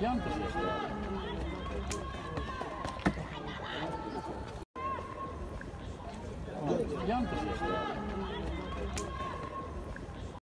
Янка же. Янка же.